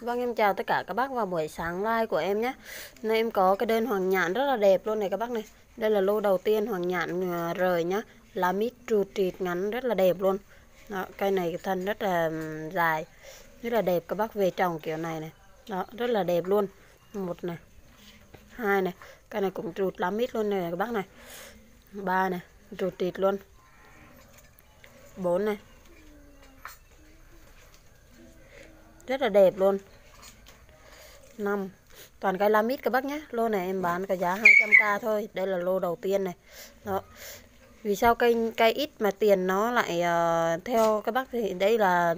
Vâng em chào tất cả các bác vào buổi sáng live của em nhé. Nay em có cái đơn hoàng nhạn rất là đẹp luôn này các bác này. Đây là lô đầu tiên hoàng nhạn ờ, rời nhá. Lá mít tru trịt ngắn rất là đẹp luôn. Đó, Cây này thân rất là dài Rất là đẹp các bác về trồng kiểu này này. Đó, rất là đẹp luôn. Một này Hai này Cây này cũng trụt lá mít luôn này các bác này. Ba này Trụt trịt luôn. Bốn này rất là đẹp luôn. 5 toàn cây la mít các bác nhé. Lô này em bán có giá 200k thôi. Đây là lô đầu tiên này. Đó. Vì sao cây cây ít mà tiền nó lại uh, theo các bác thì đây là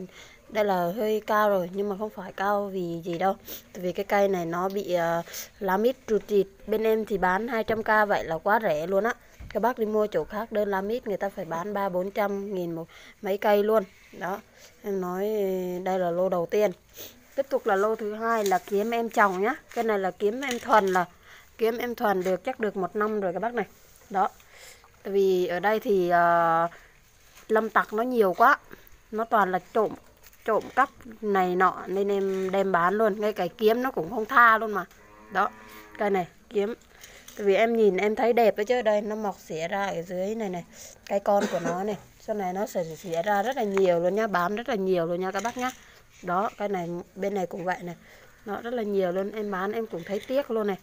đây là hơi cao rồi nhưng mà không phải cao vì gì đâu. Tại vì cái cây này nó bị ờ, uh, lá mít trụt trịt bên em thì bán 200k vậy là quá rẻ luôn á. Các bác đi mua chỗ khác đơn lá mít người ta phải bán ba bốn trăm nghìn một mấy cây luôn đó em nói ừ, đây là lô đầu tiên. Tiếp tục là lô thứ hai là kiếm em chồng nhá. Cái này là kiếm em thuần là kiếm em thuần được chắc được một năm rồi các bác này. Đó tại vì ở đây thì uh, lâm tặc nó nhiều quá. Nó toàn là trộm trộm cắp này nọ nên em đem bán luôn. Ngay cái kiếm nó cũng không tha luôn mà. Đó cây này kiếm vì em nhìn em thấy đẹp đấy chứ. Đây, nó mọc xỉa ra ở dưới này này. Cái con của nó này. Sau này nó sẽ xỉa ra rất là nhiều luôn nha. Bám rất là nhiều luôn nha các bác nhá. Đó, cái này, bên này cũng vậy này. Nó rất là nhiều luôn. Em bán em cũng thấy tiếc luôn này.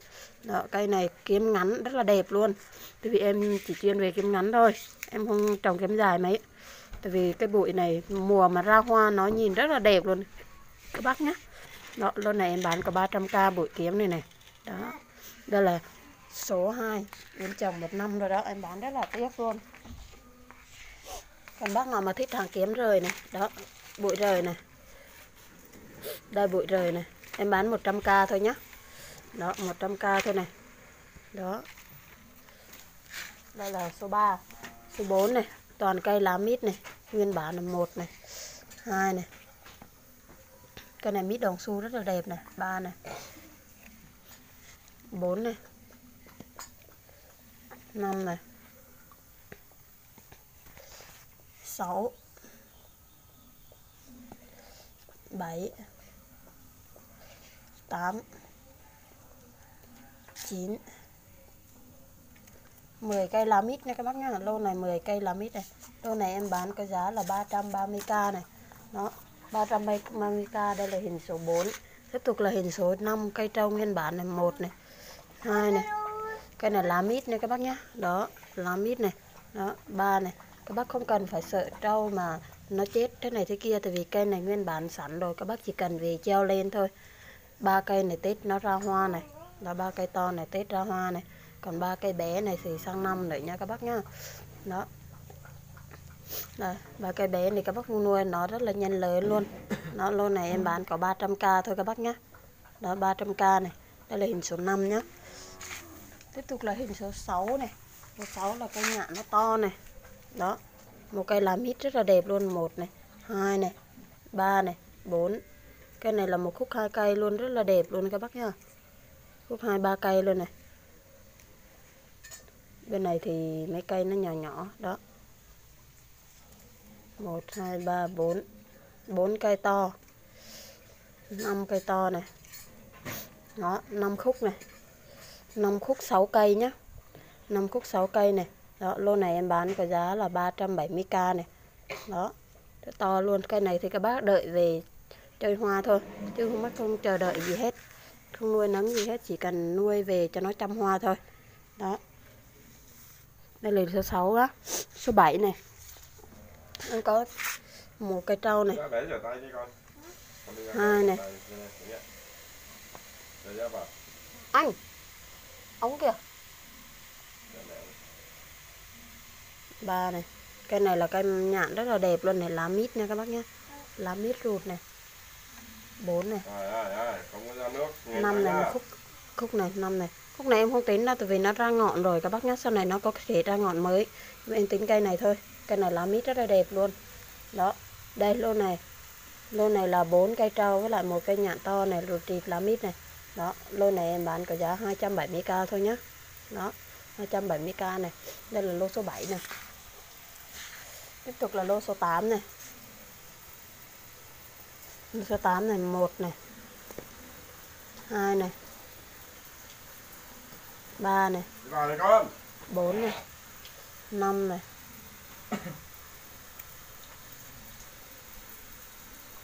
Đó cây này kiếm ngắn rất là đẹp luôn. Tại vì em chỉ chuyên về kiếm ngắn thôi. Em không trồng kiếm dài mấy. Tại vì cái bụi này, mùa mà ra hoa nó nhìn rất là đẹp luôn. Các bác nhé đó lô này em bán có 300k bụi kiếm này này. Đó. Đây là số 2 em trồng một năm rồi đó, em bán rất là tiếc luôn. Còn bác nào mà thích hàng kiếm rời này, đó, bụi rời này. Đây, bụi rời này. Em bán 100k thôi nhá. Đó 100k thôi này. Đó. Đây là số 3 số 4 này. Toàn cây lá mít này. Nguyên bản là 1 này. 2 này. Cây này mít đồng xu rất là đẹp này. 3 này. 4 này. 5 này. Sáu. Bảy. Tám. Chín. 10 cây lá mít nha các bác nhá. Lô này 10 cây lá mít này. Lô này em bán có giá là 330k này. Đó 330k đây là hình số 4 tiếp tục là hình số 5 cây trâu nguyên bản này, một này, hai này cây này lá mít nha các bác nhá. Đó, lá mít này. Đó, ba này. Các bác không cần phải sợ trâu mà nó chết thế này thế kia, tại vì cây này nguyên bản sẵn rồi, các bác chỉ cần về treo lên thôi. Ba cây này tết nó ra hoa này. Là ba cây to này tết ra hoa này. Còn ba cây bé này thì sang năm nữa nha các bác nhá. Đó. Đây, ba cây bé này các bác nuôi nó rất là nhanh lớn luôn. Nó lô này em bán có 300k thôi các bác nhá. Đó 300k này. Đây là hình số 5 nhá tiếp tục là hình số 6 này. Số 6 là cây nhạn nó to này. Đó. Một cây làm mít rất là đẹp luôn. Một này, hai này, ba này, bốn. Cây này là một khúc hai cây luôn, rất là đẹp luôn các bác nhá. Khúc hai, ba cây luôn này. Bên này thì mấy cây nó nhỏ nhỏ, đó. Một, hai, ba, bốn. Bốn cây to. Năm cây to này. Đó, năm khúc này năm khúc 6 cây nhá năm khúc 6 cây này đó lô này em bán có giá là 370k này đó to luôn cây này thì các bác đợi về chơi hoa thôi chứ không mất không chờ đợi gì hết không nuôi nấng gì hết chỉ cần nuôi về cho nó chăm hoa thôi đó đây là số 6 á số 7 này nó có một cây trâu này hai này anh ống kìa. Ba này cây này là cây nhạn rất là đẹp luôn này lá mít nha các bác nhé lá mít ruột này. Bốn này. Năm này một khúc khúc này năm này. Khúc này em không tính đâu tại vì nó ra ngọn rồi các bác nhé sau này nó có thể ra ngọn mới. Em tính cây này thôi cây này lá mít rất là đẹp luôn. Đó đây lô này. Lô này là bốn cây trâu với lại một cây nhạn to này ruột trịt lá mít này đó lô này em bán có giá 270k thôi nhé đó 270k này. Đây là lô số 7 này. Tiếp tục là lô số 8 này. Lô số 8 này một này. Hai này. Ba này. Bốn này. Năm này.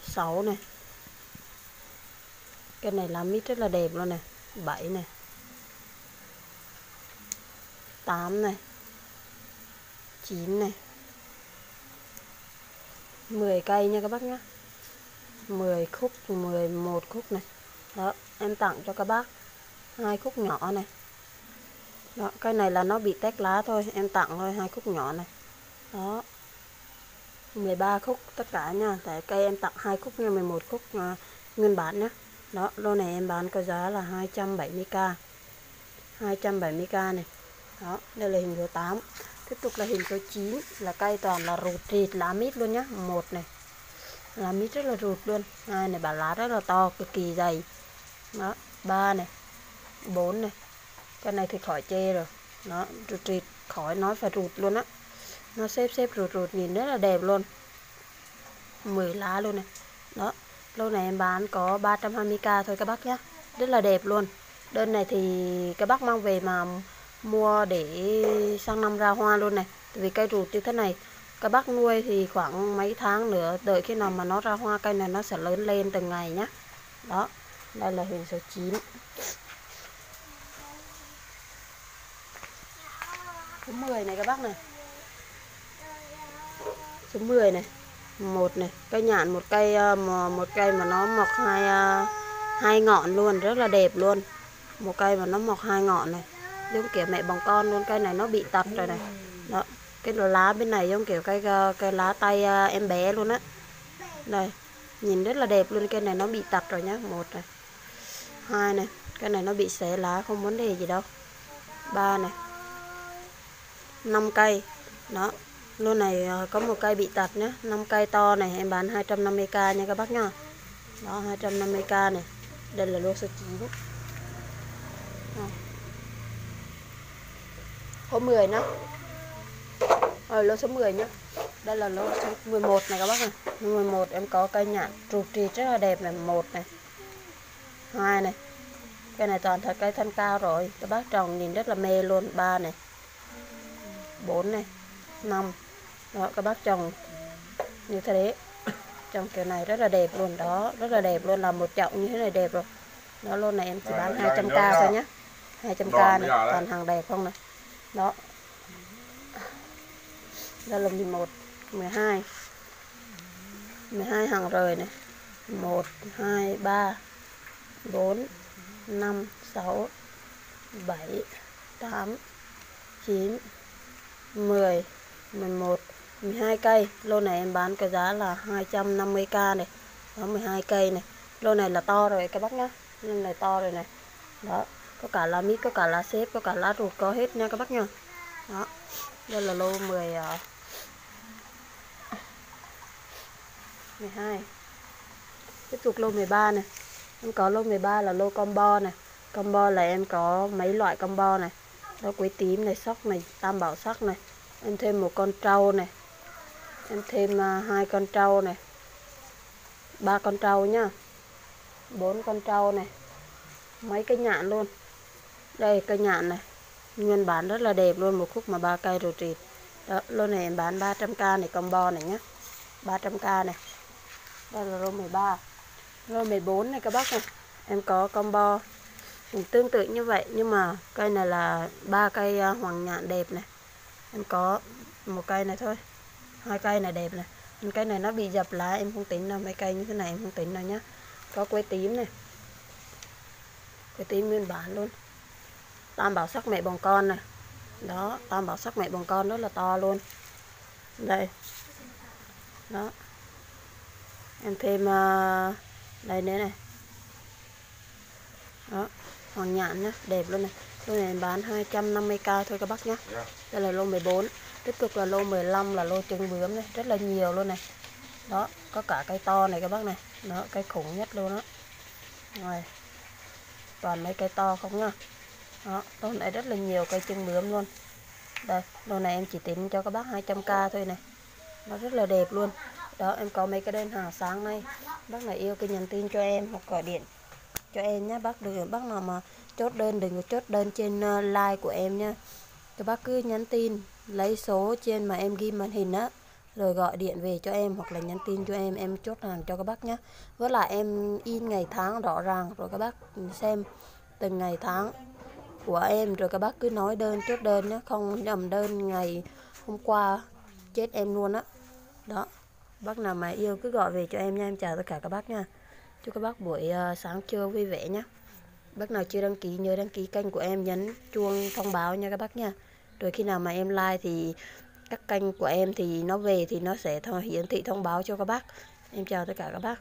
Sáu này cái này làm mít rất là đẹp luôn này 7 này 8 này 9 này 10 cây nha các bác nhé 10 khúc 11 khúc này. Đó, em tặng cho các bác hai khúc nhỏ này. Đó, cái này là nó bị tét lá thôi, em tặng thôi, hai khúc nhỏ này. Đó. 13 khúc tất cả nha. Tại cây em tặng hai khúc nha 11 khúc à, nguyên bản nhé đó, lô này em bán có giá là 270k 270k này. Đó, đây là hình số 8 tiếp tục là hình số 9 là cây toàn là rụt rịt lá mít luôn nhá. Một này. Lá mít rất là rụt luôn. Hai này bà lá rất là to, cực kỳ dày. Đó, ba này. Bốn này. Cái này thì khỏi chê rồi. Nó rụt rịt khỏi nói phải rụt luôn á. Nó xếp xếp rụt rụt nhìn rất là đẹp luôn. 10 lá luôn này. Đó lô này em bán có 320k thôi các bác nhé. Rất là đẹp luôn. Đơn này thì các bác mang về mà mua để sang năm ra hoa luôn này. Tại vì cây rụt như thế này, các bác nuôi thì khoảng mấy tháng nữa, đợi khi nào mà nó ra hoa, cây này nó sẽ lớn lên từng ngày nhé đó, đây là hình số 9 số 10 này các bác này. Số 10 này một này cây nhạn một cây ờ, một cây mà nó mọc hai ờ, hai ngọn luôn rất là đẹp luôn. Một cây mà nó mọc hai ngọn này giống kiểu mẹ bằng con luôn cây này nó bị tật rồi này. Đó cái lá bên này giống kiểu cây ờ, cây lá tay ờ, em bé luôn á. Đây nhìn rất là đẹp luôn cây này nó bị tật rồi nhá. Một này hai này cái này nó bị xẻ lá không vấn đề gì đâu. Ba này năm cây. Đó lô này ờ, có một cây bị tật nhé 5 cây to này, em bán 250k nha các bác nha đó 250k này. Đây là lô số 9 đó. 10 nhá. Rồi lô số 10 nhá. Đây là lô số 11 này các bác này 11 em có cây nhạn trụ trì rất là đẹp này, một này, hai này. Cây này toàn thật, cây thân cao rồi. Các bác trồng nhìn rất là mê luôn. Ba này 4 này 5 đó các bác trồng như thế đấy. Trồng kiểu này rất là đẹp luôn đó Rất là đẹp luôn là một chậu như thế này đẹp rồi. Đó lô này em chỉ bán 200k thôi nhé 200k này toàn hàng đẹp không này Đó. Đây là 11 12 12 hàng rời này. 1 2 3 4 5 6 7 8 9 10 11 12 cây. Lô này em bán cái giá là 250k này. Đó 12 cây này. Lô này là to rồi các bác nhá. Lô này to rồi này. Đó có cả lá mít có cả lá xếp có cả lá ruột có hết nha các bác nha đó đây là lô 10 uh, 12 tiếp tục lô 13 này. Em có lô 13 là lô combo này. Combo là em có mấy loại combo này. Đó quý tím này sóc này tam bảo sắc này. Em thêm một con trâu này em thêm à, hai con trâu này, ba con trâu nhá, bốn con trâu này, mấy cái nhạn luôn. Đây cây nhạn này, nguyên bản rất là đẹp luôn, một khúc mà ba cây rồi trịt. Đó lô này em bán 300k này, combo này nhá 300k này. Đây là lô 13 lô 14 này các bác này em có combo. Cũng tương tự như vậy, nhưng mà cây này là ba cây à, hoàng nhạn đẹp này. Em có một cây này thôi hai cây này đẹp này. Cây này nó bị dập lá em không tính đâu mấy cây như thế này em không tính đâu nhá. Có quế tím này. Quế tím nguyên bản luôn. Tam bảo sắc mẹ bồng con này. Đó tam bảo sắc mẹ bồng con rất là to luôn. Đây. Đó. Em thêm uh, đây nữa này. Đó hoàng nhạn nhá đẹp luôn này. Lô này em bán 250k thôi các bác nhá. Đây là lô 14 tiếp tục là lô 15 là lô trứng bướm này, rất là nhiều luôn này. Đó, có cả cây to này các bác này. Đó cây khủng nhất luôn đó rồi, toàn mấy cây to không nhá. Đó, lô này rất là nhiều cây trứng bướm luôn. Đây, lô này em chỉ tính cho các bác 200k thôi này. Nó rất là đẹp luôn. Đó, em có mấy cái đơn hàng sáng nay. Bác nào yêu cái nhắn tin cho em hoặc gọi điện cho em nhé bác đừng, bác nào mà chốt đơn, đừng có chốt đơn trên ờ, like của em nhé các bác cứ nhắn tin lấy số trên mà em ghi màn hình á rồi gọi điện về cho em hoặc là nhắn tin cho em em chốt hàng cho các bác nhé với lại em in ngày tháng rõ ràng rồi các bác xem từng ngày tháng của em rồi các bác cứ nói đơn chốt đơn nhé không nhầm đơn ngày hôm qua chết em luôn á. Đó bác nào mà yêu cứ gọi về cho em nha em chào tất cả các bác nha. Chúc các bác buổi uh, sáng trưa vui vẻ nhé bác nào chưa đăng ký nhớ đăng ký kênh của em nhấn chuông thông báo nha các bác nha rồi khi nào mà em like thì các kênh của em thì nó về thì nó sẽ hiển thị thông báo cho các bác. Em chào tất cả các bác.